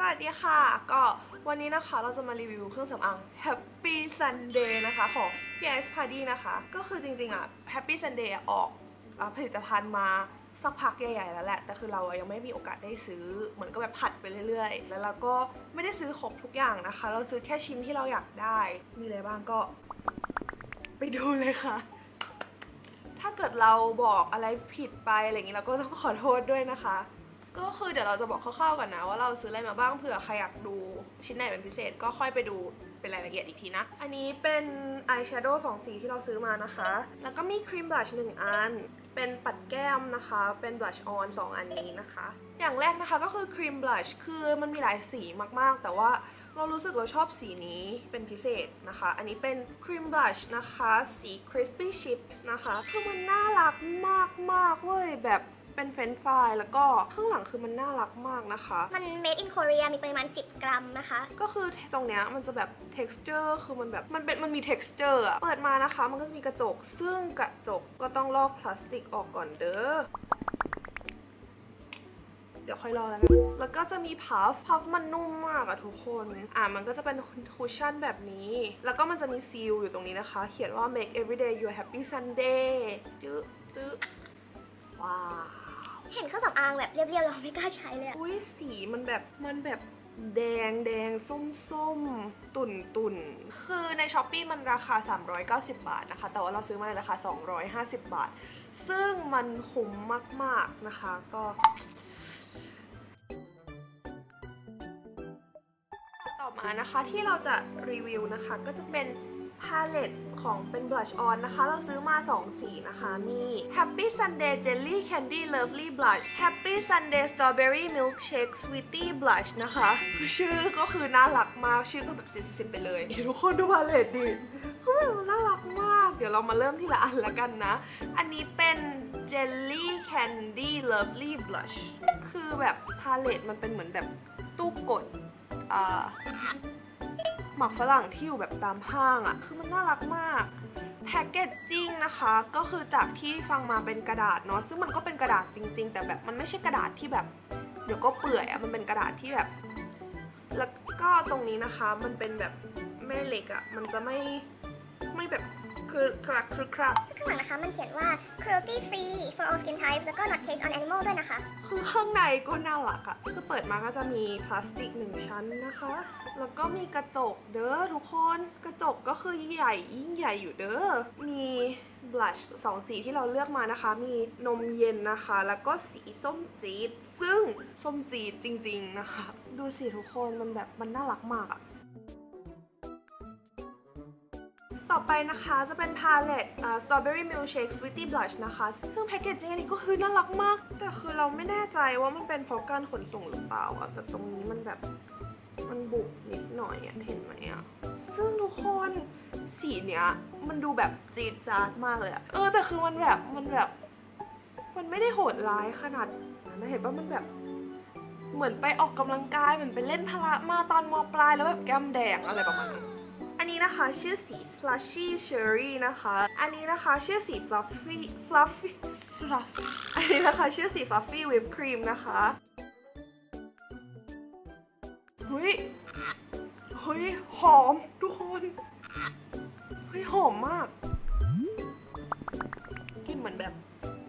สวัสดีค่ะ ก็วันนี้นะคะเราจะมารีวิวเครื่องสำอาง Happy Sunday นะคะของ PS Party นะคะ ก็คือจริงๆอะ Happy Sunday ออกอผลิตภัณฑ์มาสักพักใหญ่ๆแล้วแหละ แต่คือเรายังไม่มีโอกาสได้ซื้อ เหมือนก็แบบผัดไปเรื่อยๆ แล้วเราก็ไม่ได้ซื้อครบทุกอย่างนะคะ เราซื้อแค่ชิ้นที่เราอยากได้ มีอะไรบ้างก็ ไปดูเลยค่ะ ถ้าเกิดเราบอกอะไรผิดไปอะไรอย่างนี้เราก็ต้องขอโทษด้วยนะคะ ก็คือเดี๋ยวเราจะบอกคร่าวๆกันนะ ว่าเราซื้ออะไรมาบ้างเผื่อใครอยากดูชิ้นไหนเป็นพิเศษก็ค่อยไปดูเป็นรายละเอียดอีกทีนะ อันนี้เป็นอายแชโดว์สองสีที่เราซื้อมานะคะ แล้วก็มีครีมบลัชหนึ่งอัน เป็นปัดแก้มนะคะ เป็นบลัชออนสองอันนี้นะคะ อย่างแรกนะคะก็คือครีมบลัชคือมันมีหลายสีมากๆ แต่ว่าเรารู้สึกเราชอบสีนี้เป็นพิเศษนะคะ อันนี้เป็นครีมบลัชนะคะ สี crispy chips นะคะ คือมันน่ารักมากๆเว้ยแบบ เป็นเฟรนช์ฟรายแล้วก็ข้างหลังคือมันน่ารักมากนะคะ มัน made in Korea มีปริมาณ 10 กรัมนะคะ ก็คือตรงเนี้ยมันจะแบบ texture คือมันแบบมันเป็นมันมี texture อะเปิดมานะคะ มันก็จะมีกระจก ซึ่งกระจกก็ต้องลอกพลาสติกออกก่อนเด้อเดี๋ยวค่อยรอแล้วกันแล้วก็จะมีพัฟ พัฟมันนุ่มมากอะทุกคน อะมันก็จะเป็นคุชชั่นแบบนี้ แล้วก็มันจะมีซีลอยู่ตรงนี้นะคะ เขียนว่า make everyday your happy Sunday จื้อจื้อว้าว เห็นเครื่องสำอางแบบเรียบๆเราไม่กล้าใช้เลยอะอุ้ยสีมันแบบมันแบบแดงแดงส้มส้มตุ่นตุ่นคือในช้อปปีมันราคา 390 บาทนะคะ แต่ว่าเราซื้อมาในราคา 250 บาท ซึ่งมันคุ้มมากๆนะคะ ก็ต่อมานะคะที่เราจะรีวิวนะคะ ก็จะเป็น พาเลตของเป็นบลัชออนนะคะ เราซื้อมา 2 สีนะคะ มี Happy Sunday Jelly Candy Lovely Blush Happy Sunday Strawberry Milkshake Sweetie Blush นะคะ ชื่อก็คือน่ารักมาก ชื่อก็แบบสิบๆไปเลยเดี๋ยวทุกคนดูพาเลตดิคือแบบน่ารักมาก เดี๋ยวเรามาเริ่มทีละอันละกันนะ อันนี้เป็น Jelly Candy Lovely Blush คือแบบพาเลตมันเป็นเหมือนแบบตู้กดอ่า หมักฝรั่งที่อยู่แบบตามห้างอะ่ะ คือมันน่ารักมากแพคเกจจิ้งนะคะ ก็คือจากที่ฟังมาเป็นกระดาษเนาะซึ่งมันก็เป็นกระดาษจริง ๆ แต่แบบมันไม่ใช่กระดาษที่แบบ เดี๋ยวก็เปื่อยอะ่ะมันเป็นกระดาษที่แบบ แล้วก็ตรงนี้นะคะมันเป็นแบบแม่เหล็กอะ่ะมันจะไม่ ไม่แบบคือคลักคือคลักข้างหลังนะคะมันเขียนว่า cruelty free for all skin types แล้วก็ not taste on animal ด้วยนะคะ คือข้างในก็น่ารักอะคือเปิดมาก็จะมีพลาสติกหนึ่งชั้นนะคะ แล้วก็มีกระจกเด้อทุกคน กระจกก็คือใหญ่ยิ่งใหญ่อยู่เด้อ มีบลัชสองสีที่เราเลือกมานะคะ มีนมเย็นนะคะ แล้วก็สีส้มจี๊ดซึ่งส้มจี๊ดจริง ๆนะคะ ดูสิทุกคนมันแบบมันน่ารักมากอะ ไปนะคะจะเป็นพาเลต Strawberry Milkshake Sweetie Blush นะคะ ซึ่งแพคเกจจิ้งอันนี้ก็คือน่ารักมาก แต่คือเราไม่แน่ใจว่ามันเป็นเพราะการขนส่งหรือเปล่าอะแต่ตรงนี้มันแบบมันบุกนิดหน่อยอะเห็นไหมอะซึ่งทุกคนสีเนี้ยมันดูแบบจี๊ดจ๊าดมากเลยอะเออแต่คือมันแบบมันแบบ มันไม่ได้โหดร้ายขนาดนั้นนะเห็นว่ามันแบบเหมือนไปออกกำลังกายเหมือนไปเล่นพละมาตอนมปลายแล้วแบบแก้มแดงอะไรประมาณนี้ นนี้นะคะชื่อสี slushy cherry นะคะ อันนี้นะคะชื่อสี fluffy fluffy fluff อันนี้นะคะชื่อสี fluffy whipped cream นะคะเฮ้ยเฮ้ยหอมทุกคนเฮ้ยหอมมากกลินเหมือนแบบ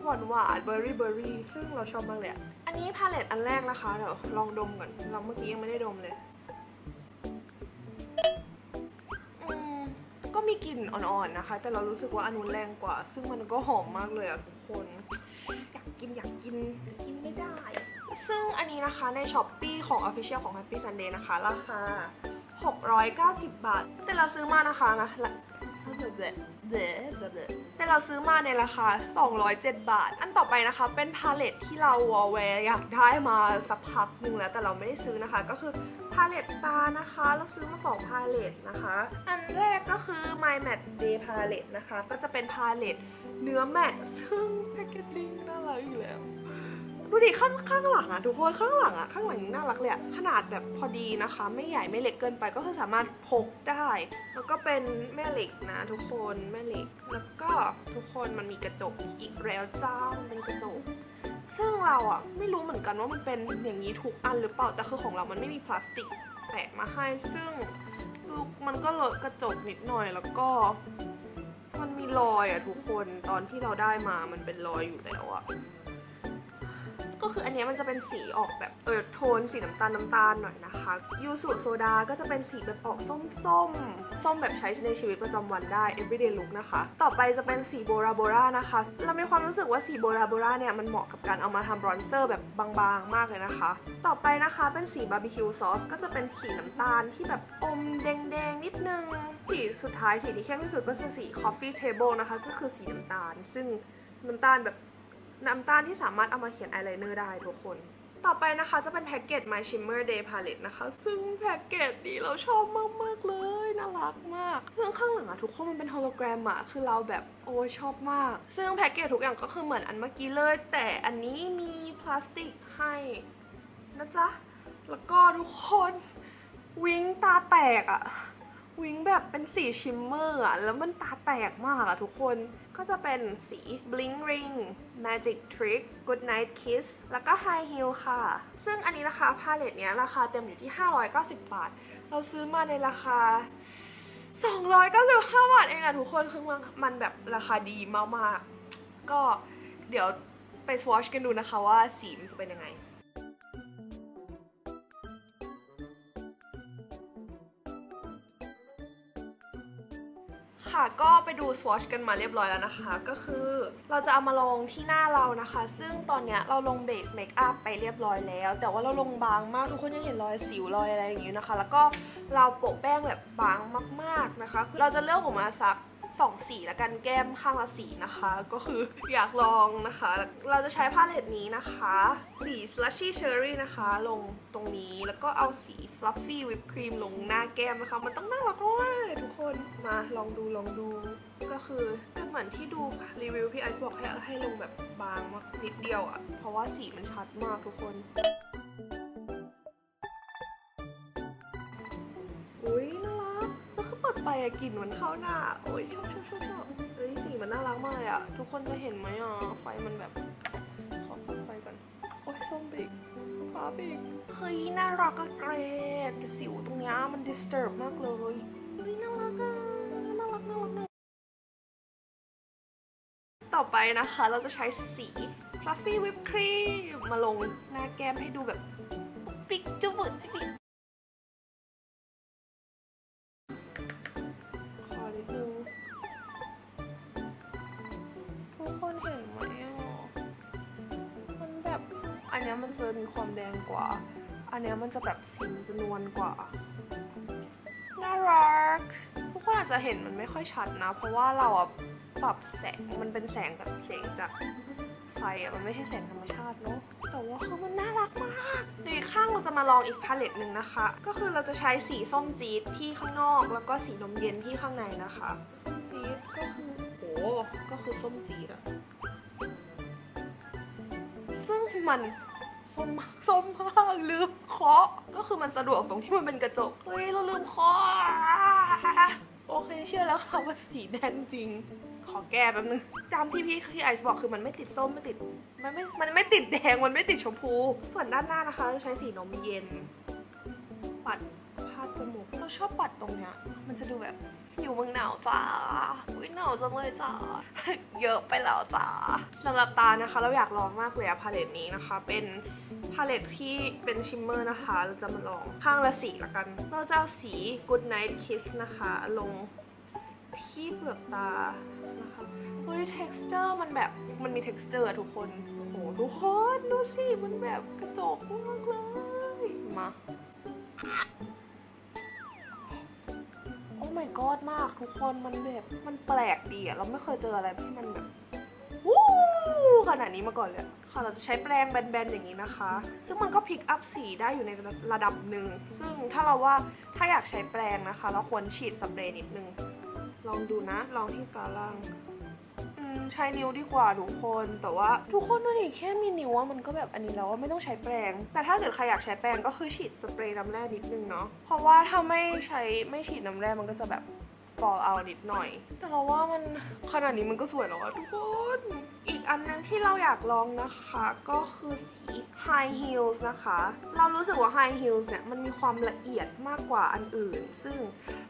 หวานหวานเบอร์รี่เบอร์รี่ซึ่งเราชอบมากเลยอะอันนี้พาเลตอันแรกนะคะเดี๋ยวลองดมก่อนเราเมื่อกี้ยังไม่ได้ดมเลย ก็มีกลิ่นอ่อนๆนะคะ แต่เรารู้สึกว่าอันนู้นแรงกว่า ซึ่งมันก็หอมมากเลยอะทุกคน อยากกินอยากกินแต่กินไม่ได้ ซึ่งอันนี้นะคะใน Shopee ของ Official ของ Happy Sunday นะคะ ราคา 690 บาท แต่เราซื้อมานะคะนะเดะเดะเดะเดะแต่เราซื้อมาในราคา 207 บาท อันต่อไปนะคะ เป็นพาเลตที่เราวอลแวร์อยากได้มาสักพักหนึ่งแล้วแต่เราไม่ได้ซื้อนะคะ ก็คือาเลตตานะคะ เราซื้อมา2พาเลตนะคะ อันแรกก็คือ My Matte Day Palette นะคะ ก็จะเป็นพาเลตเนื้อแมตซึ่งแพคเกจจิ้งน่ารักอยู่แล้วดูดิข้างข้างหลังอะทุกคนข้างหลังอะข้างหลังน่ารักเลยอะขนาดแบบพอดีนะคะ ไม่ใหญ่ไม่เล็กเกินไปก็คือสามารถพกได้ แล้วก็เป็นแม่เหล็กนะ ทุกคนแม่เหล็ก แล้วก็ทุกคนมันมีกระจกอีกแล้วจ้ามันเป็นกระจก ซึ่งเราอะไม่รู้เหมือนกันว่ามันเป็นอย่างนี้ทุกอันหรือเปล่าแต่คือของเรามันไม่มีพลาสติกแปะมาให้ซึ่งมันก็เลอะกระจกนิดหน่อยแล้วก็มันมีรอยอะทุกคนตอนที่เราได้มามันเป็นรอยอยู่แล้วอะ ก็คืออันนี้มันจะเป็นสีออกแบบเออโทนสีน้ำตาลน้ำตาลหน่อยนะคะยูสุโซดาก็จะเป็นสีแบบออกส้มส้มส้มแบบใช้ในชีวิตประจำวันได้ everyday look นะคะ ต่อไปจะเป็นสีโบราโบรานะคะ เรามีความรู้สึกว่าสี Bora Bora เนี่ยมันเหมาะกับการเอามาทำบรอนเซอร์แบบบางๆ มากเลยนะคะ ต่อไปนะคะเป็นสีบาร์บีคิวซอสก็จะเป็นสีน้ำตาลที่แบบอมแดงๆนิดนึง สีสุดท้ายสีที่เข้มที่สุดก็คือสี coffee table นะคะ ก็คือสีน้ำตาล ซึ่งน้ำตาลแบบ น้ำตาลที่สามารถเอามาเขียนอายไลเนอร์ได้ทุกคน ต่อไปนะคะจะเป็นแพ็กเกจ My Shimmer Day Palette นะคะ ซึ่งแพ็กเกจนี้เราชอบมาก ๆ เลย น่ารักมากซึ่งข้างหลังอะทุกคนมันเป็นโฮโลแกรมอะคือเราแบบโอ้ชอบมาก ซึ่งแพ็กเกจทุกอย่างก็คือเหมือนอันเมื่อกี้เลย แต่อันนี้มีพลาสติกให้นะจ๊ะ แล้วก็ทุกคนวิ้งตาแตกอะวิ้งแบบเป็นสีชิมเมอร์อะแล้วมันตาแตกมากอะทุกคน ก็จะเป็นสี Bling Ring Magic Trick Good Night Kiss แล้วก็ High Heel ค่ะ ซึ่งอันนี้นะคะพาเลตเนี้ยราคาเต็มอยู่ที่ 590 บาท เราซื้อมาในราคา 295 บาทเองอะทุกคนคือมันมันแบบราคาดีมากๆ ก็เดี๋ยวไปสวอชกันดูนะคะว่าสีมันจะเป็นยังไง ค่ะก็ไปดูสวอชกันมาเรียบร้อยแล้วนะคะ ก็คือเราจะเอามาลงที่หน้าเรานะคะ ซึ่งตอนเนี้ยเราลงเบสเมคอัพไปเรียบร้อยแล้ว แต่ว่าเราลงบางมากทุกคนยังเห็นรอยสิวรอยอะไรอย่างนี้นะคะ แล้วก็เราโปะแป้งแบบบางมากๆนะคะ เราจะเลือกออกมาสักสองสีแล้วกันแก้มข้างละสีนะคะ ก็คืออยากลองนะคะ เราจะใช้พาเลตนี้นะคะ สี slushy cherry นะคะ ลงตรงนี้แล้วก็เอาสี fluffy whip cream ลงหน้าแก้มนะคะ มันต้องน่ารักมากเลยทุกคนมาลองดูลองดู ก็คือเหมือนที่ดูรีวิวพี่ไอซ์บอกให้ให้ลงแบบบางมากนิดเดียวอะ่ะ เพราะว่าสีมันชัดมากทุกคนอุ้ยน่ารักแล้วคือเปิดไปอะกลิ่นมันเข้าหน้าโอ้ยชอบชอบชอบชอบเฮ้ยสีมันน่ารักมากเลยอะทุกคนจะเห็นไหมอะไฟมันแบบขอเปิดไฟก่อนโอ้ยส้มไปอีก ฟ้าอีกเฮ้ยน่ารักอะเกรดแต่สิวตรงนี้มันดิสเทิร์บมากเลยเฮ้ยน่ารักอะน่ารักน่ารักน่ารักต่อไปนะคะเราจะใช้สี fluffy whipped cream มาลงหน้าแก้มให้ดูแบบปิ๊กจุ๊บบุจิ๊บ มันจะมีความแดงกว่า อันเนี้ยมันจะแบบสีมันจะนวลกว่า น่ารัก ทุกคนอาจจะเห็นมันไม่ค่อยชัดนะ เพราะว่าเราอะปรับแสง มันเป็นแสงแบบแสงจากไฟอะมันไม่ใช่แสงธรรมชาติเนาะ แต่ว่าคือมันน่ารักมากเดี๋ยวอีกข้างเราจะมาลองอีกพาเลตหนึ่งนะคะ ก็คือเราจะใช้สีส้มจี๊ดที่ข้างนอก แล้วก็สีนมเย็นที่ข้างในนะคะ ส้มจี๊ดก็คือโห ก็คือส้มจี๊ดอะซึ่งมัน ส้มมากส้มมากลืมเคาะก็คือมันสะดวกตรงที่มันเป็นกระจกเฮ้ยเราลืมเคาะโอเคเชื่อแล้วค่ะว่าสีแดงจริง ขอแก้แป๊บนึงจำที่พี่ที่ไอซ์บอกคือมันไม่ติดส้มไม่ติดมันไม่มันไม่ติดแดงมันไม่ติดชมพู ส่วนด้านหน้านะคะจะใช้สีนมเย็น ปัดพาดจมูกเราชอบปัดตรงเนี้ยมันจะดูแบบอยู่เมืองหนาวจ้าอุ้ยหนาวจังเลยจ้าเยอะไปแล้วจ้าสำหรับตานะคะ เราอยากลองมากเลยอะพาเลตนี้นะคะ เป็น พาเลตที่เป็นชิมเมอร์นะคะ เราจะมาลองข้างละสีละกัน เราจะเอาสี Good Night Kiss นะคะ ลงที่เปลือกตานะคะเฮ้ย texture มันแบบมันมี texture อะทุกคนโอ้โหทุกคนดูสิ มันแบบกระจกมากเลย มาโอ้ my god มากทุกคนมันแบบ มันแปลกดีอะเราไม่เคยเจออะไรที่มันแบบ ขนาดนี้มาก่อนเลยค่ะเราจะใช้แปรงแบนๆอย่างนี้นะคะ ซึ่งมันก็พลิกอัพสีได้อยู่ในระดับหนึ่ง ซึ่งถ้าเราว่าถ้าอยากใช้แปรงนะคะ เราควรฉีดสเปรย์นิดนึง ลองดูนะ ลองที่ตาล่างอืมใช้นิ้วดีกว่าทุกคน แต่ว่าทุกคนดูดิแค่มีนิ้วมันก็แบบอันนี้แล้วว่าไม่ต้องใช้แปรง แต่ถ้าเกิดใครอยากใช้แปรงก็คือฉีดสเปรย์น้ำแร่นิดนึงเนาะ เพราะว่าถ้าไม่ใช้ไม่ฉีดน้ำแร่มันก็จะแบบ fall out นิดหน่อย แต่เราว่ามันขนาดนี้มันก็สวยแล้วอะทุกคนอีกอันนึงที่เราอยากลองนะคะ ก็คือสี high heels นะคะ เรารู้สึกว่า high heels เนี่ยมันมีความละเอียดมากกว่าอันอื่น ซึ่ง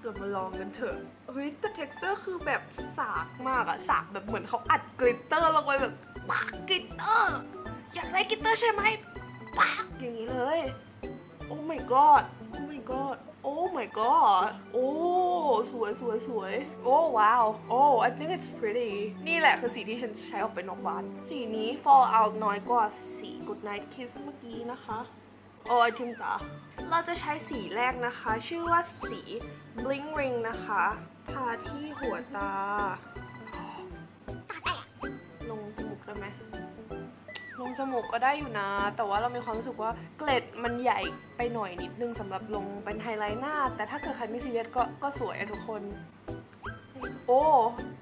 เรามาลองกันเถอะเฮ้ยแต่ texture คือแบบสากมากอะสากแบบเหมือนเขาอัดกลิตเตอร์ลงไปแบบปากกลิตเตอร์อยากได้กลิตเตอร์ใช่ไหมปากอย่างนี้เลย oh my god oh my god oh my god โอ้สวยสวยสวยโอ้ว้าว โอ้ I think it's pretty นี่แหละคือสีที่ฉันใช้ออกไปนอกบ้าน สีนี้ fall out น้อยกว่าสี good night kiss เมื่อกี้นะคะโอ้ยทิมตาเราจะใช้สีแรกนะคะ ชื่อว่าสี bling ring นะคะทาที่หัวตา ลงจมูกได้ไหม ลงจมูกก็ได้อยู่นะ แต่ว่าเรามีความรู้สึกว่าเกล็ดมันใหญ่ไปหน่อยนิดนึงสำหรับลงเป็นไฮไลท์หน้า แต่ถ้าเกิดใครไม่ซีเรียสก็ก็สวยอะทุกคน โอ้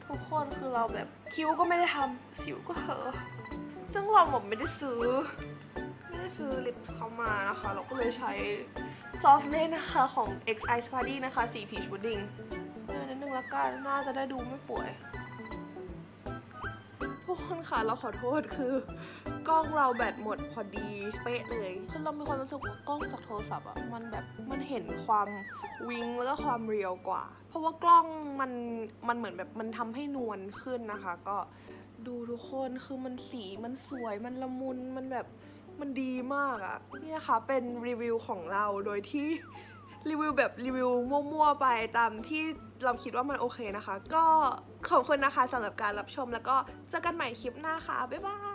ทุกคนคือเราแบบคิ้วก็ไม่ได้ทำสิวก็เหอะซึ่งเราแบบไม่ได้ซื้อ ไม่ได้ซื้อลิปเขามานะคะ เราก็เลยใช้ซอฟต์เนสนะคะของ X Ice Party นะคะสี Peach Pudding เนิดนึงและกันน่าจะได้ดูไม่ป่วย กคนค่ะเราขอโทษคือกล้องเราแบตหมดพอดีเป๊ะเลยคือเรามีความรู้สึกว่ากล้องจากโทรศัพท์อะมันแบบมันเห็นความวิงแล้วก็ความเรียวกว่า เพราะว่ากล้องมันมันเหมือนแบบมันทำให้นวลขึ้นนะคะ ก็ดูทุกคนคือมันสีมันสวยมันละมุนมันแบบมันดีมากอะนี่นะคะเป็นรีวิวของเราโดยที่ รีวิวแบบรีวิวมั่วๆไปตามที่เราคิดว่ามันโอเคนะคะ ก็ขอบคุณนะคะสำหรับการรับชมแล้วก็เจอกันใหม่คลิปหน้าค่ะ บ๊ายบาย